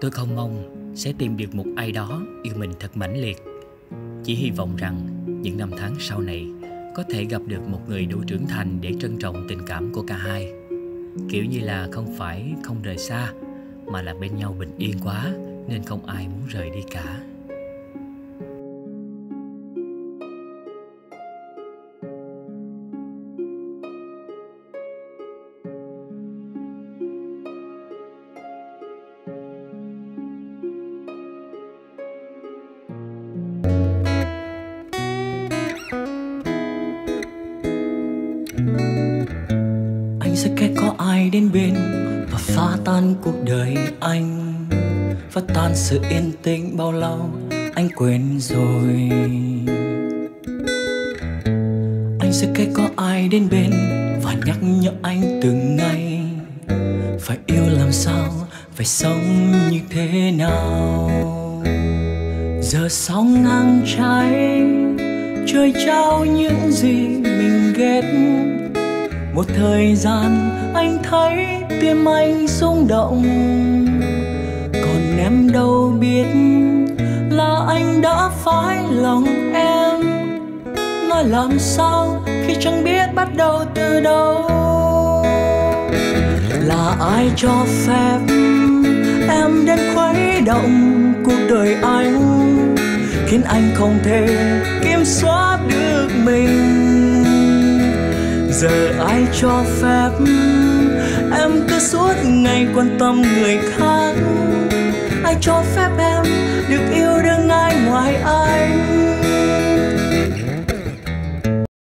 Tôi không mong sẽ tìm được một ai đó yêu mình thật mãnh liệt. Chỉ hy vọng rằng những năm tháng sau này có thể gặp được một người đủ trưởng thành để trân trọng tình cảm của cả hai. Kiểu như là không phải không rời xa, mà là bên nhau bình yên quá nên không ai muốn rời đi cả. Sẽ kết có ai đến bên và phá tan cuộc đời anh. Phá tan sự yên tĩnh bao lâu anh quên rồi. Anh sẽ kết có ai đến bên và nhắc nhở anh từng ngày. Phải yêu làm sao, phải sống như thế nào? Giờ sóng ngang trái, trời trao những gì mình ghét một thời gian anh thấy tim anh rung động. Còn em đâu biết là anh đã phái lòng em. Nói làm sao khi chẳng biết bắt đầu từ đâu. Là ai cho phép em đến khuấy động cuộc đời anh? Khiến anh không thể kiểm soát được mình giờ ai cho phép? Em cứ suốt ngày quan tâm người khác. Ai cho phép em